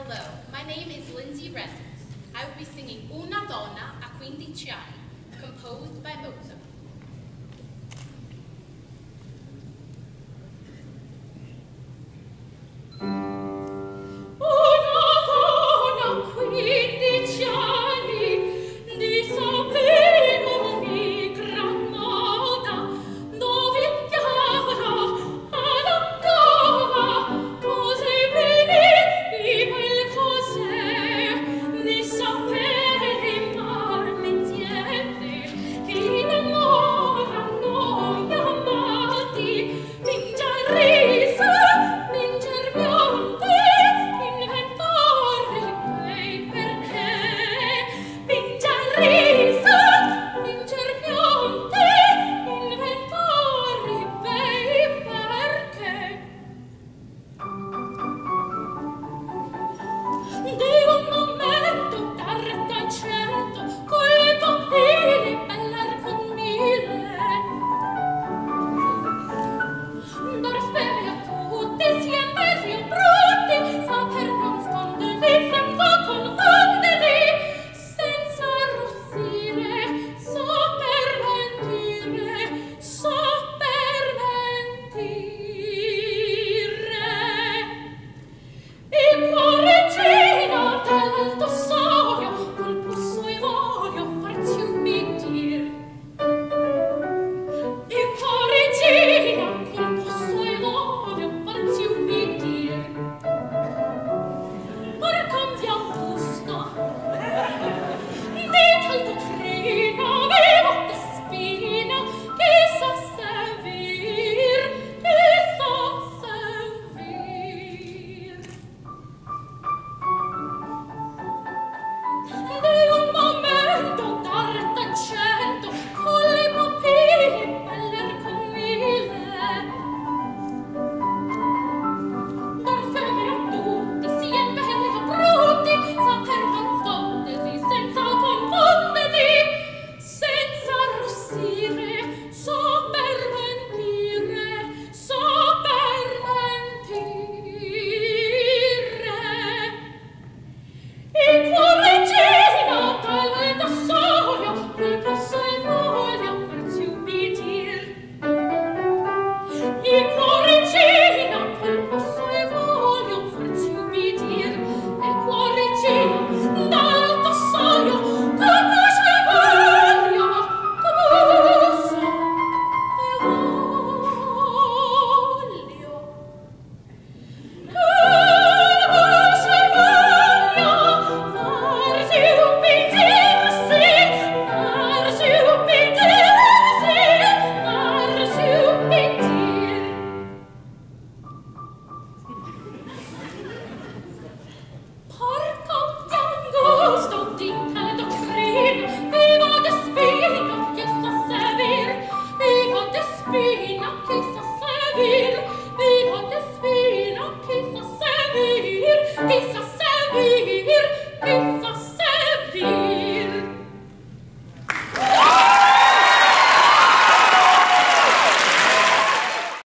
Hello, my name is Lindsey Reynolds. I will be singing Una Donna a Quindici Anni, composed by Mozart. Una donna quindiciani di sapere